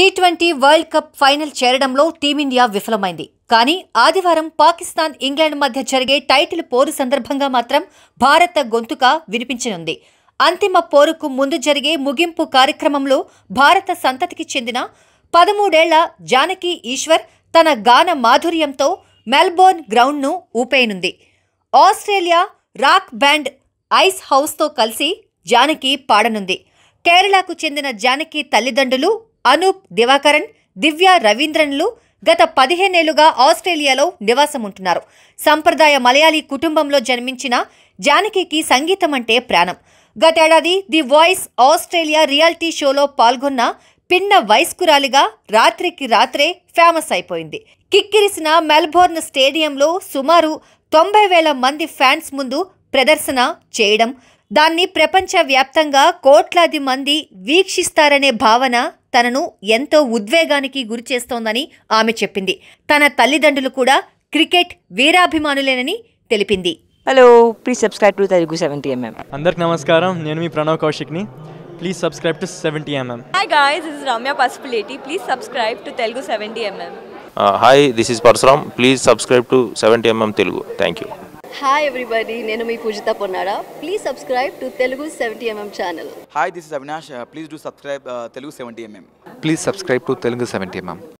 T twenty world cup final చేరడంలో team India విఫలమైంది. కానీ ఆదివారం పాకిస్తాన్ ఇంగ్లాండ్ మధ్య జరిగే టైటిల్ పోరు సందర్భంగా మాత్రం భారత గొంతుక వినిపించనుంది. అంతిమ పోరుకు ముందు జరిగే ముగింపు కార్యక్రమంలో భారత సంతతికి చెందిన పదమూడేళ్ళ జానకి ఈశ్వర్ తన గాన మాధుర్యంతో మెల్బోర్న్ గ్రౌండ్ను ఊపేయనుంది. ఆస్ట్రేలియా రాక్ బ్యాండ్ ఐస్ హౌస్తో కలిసి జానకి పాడనుంది. కేరళకు చెందిన జానకి తల్లిదండ్రులు అనూప్ దివాకరన్ దివ్య రవీంద్రన్లు గత పదిహేనేళ్ళుగా ఆస్ట్రేలియాలో నివాసముంటున్నారు. సంప్రదాయ మలయాళీ కుటుంబంలో జన్మించిన జానకికి సంగీతం అంటే ప్రాణం. గతేడాది ది వాయిస్ ఆస్ట్రేలియా రియాలిటీ షోలో పాల్గొన్న పిన్న వయస్కురాలిగా రాత్రికి రాత్రే ఫేమస్ అయిపోయింది కిక్కిరిసిన మెల్బోర్న్ స్టేడియంలో సుమారు తొంభై వేల మంది ఫ్యాన్స్ ముందు ప్రదర్శన చేయడం దాన్ని ప్రపంచవ్యాప్తంగా కోట్లాది మంది వీక్షిస్తారనే భావన తనను ఎంతో ఉద్వేగానికి గురిచేస్తోందని ఆమె చెప్పింది. తన తల్లిదండ్రులు కూడా క్రికెట్ వీరాభిమానులేనని తెలిపింది. Hello please subscribe to Telugu seventy MM అందరికి నమస్కారం నేను మీ Pranav కౌశిక్ని. Please subscribe to seventy MM Hi guys, this is Ramya Pasupuleti. Please subscribe to Telugu 70mm. Hi this is Parashuram please subscribe to seventy MM Telugu thank you hi everybody నేను మీ Poojitha Ponnada please subscribe to Telugu seventy MM channel hi this is Avinash please do subscribe Telugu seventy MM please subscribe to Telugu seventy MM